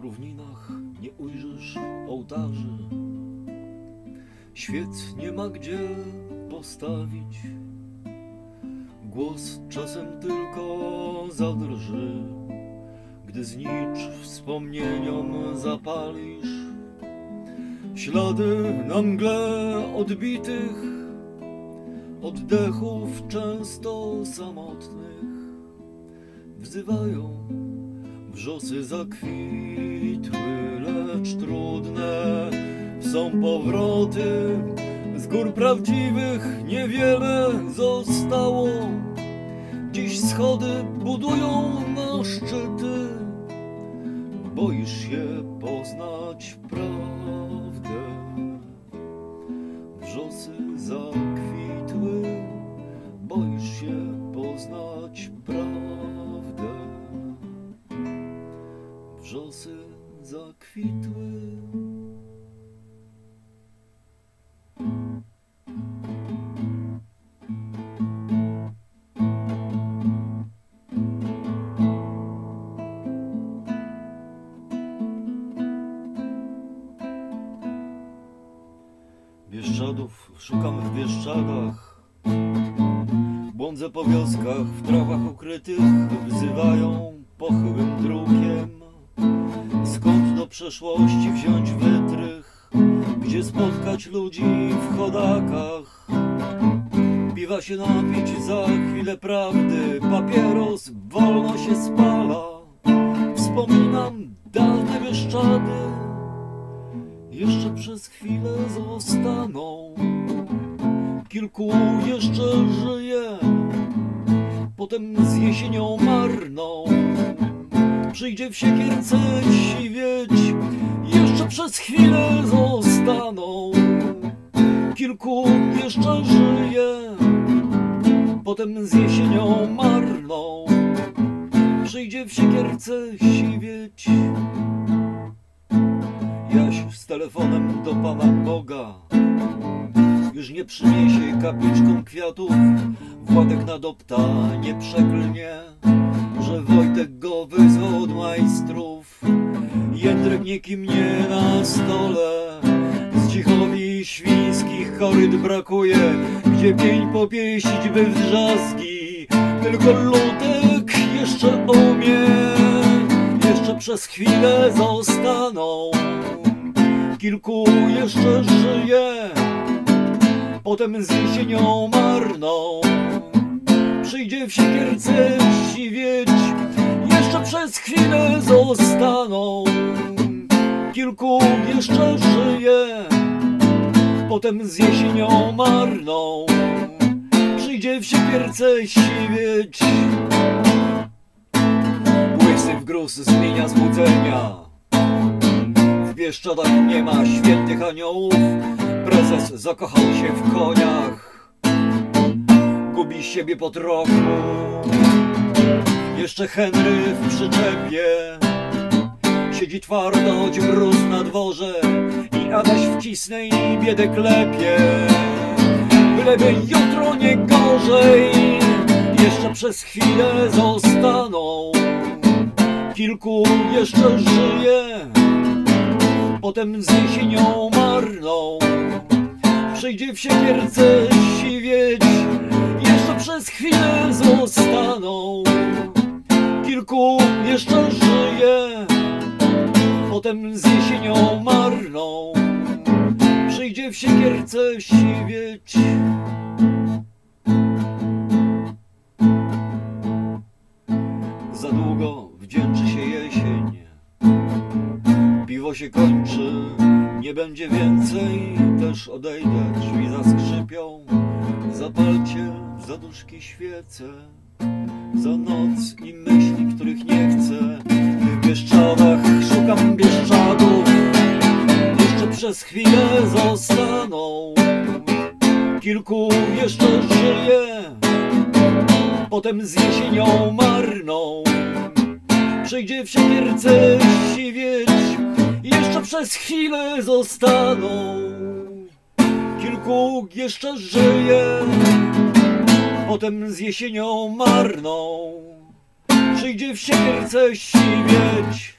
Równinach nie ujrzysz ołtarzy, świec nie ma gdzie postawić. Głos czasem tylko zadrży, gdy znicz wspomnieniom zapalisz. Ślady na mgle odbitych, oddechów często samotnych wzywają wrzosy zakwitły, lecz trudne są powroty. Z gór prawdziwych niewiele zostało. Dziś schody budują na szczyty. Boisz się poznać prawdę. Wrzosy zakwitły. Wrzosy zakwitły. Bieszczadów szukam w Bieszczadach Błądzę po wioskach, w trawach ukrytych Wzywają do przeszłości wziąć wytrych Gdzie spotkać ludzi w chodakach Piwa się napić za chwilę prawdy Papieros wolno się spala Wspominam dawne Bieszczady jeszcze przez chwilę zostaną. Kilku jeszcze żyje, potem z jesienią marną. Przyjdzie w siekierce siwieć, jeszcze przez chwilę zostaną. Kilku jeszcze żyje, potem z jesienią marną. Przyjdzie w siekierce siwieć. Jaś z telefonem do Pana Boga Już nie przyniesie kapliczką kwiatów Władek nadopta nie przeklnie Wojtek go wyzwał od majstrów Jędrek nikim nie na stole. Z cichowi świńskich koryt brakuje Gdzie pień popieścić by wrzaski. Tylko lutek jeszcze umie Jeszcze przez chwilę zostaną. Kilku jeszcze żyje, potem z jesienią marną. Przyjdzie w siekierce siwieć, przez chwilę zostaną. Kilku jeszcze żyje, potem z jesienią marną. Przyjdzie w siekierce siwieć. Łysy w gruz zmienia złudzenia. Bieszczadach nie ma świętych aniołów. Prezes zakochał się w koniach. Gubi siebie po trochu Jeszcze Henry w przyczepie. Siedzi twardo, choć mróz na dworze I Adaś wcisnę i biedę klepie. Byleby jutro nie gorzej Jeszcze przez chwilę zostaną. Kilku jeszcze żyje potem z jesienią marną. Przyjdzie w siekierce siwieć, jeszcze przez chwilę zostaną Kilku jeszcze żyje, potem z jesienią marną Przyjdzie w siekierce siwieć Za długo wdzięczy się jesień Piwo się kończy, nie będzie więcej, też odejdę, drzwi zaskrzypią. Zapalcie w zaduszki świece, za noc i myśli, których nie chcę. W Bieszczadach szukam Bieszczadów, jeszcze przez chwilę zostaną. Kilku jeszcze żyje, potem z jesienią marną. Przyjdzie w siekierce siwieć, jeszcze przez chwilę zostaną. Kilku jeszcze żyje, potem z jesienią marną. Przyjdzie w siekierce siwieć,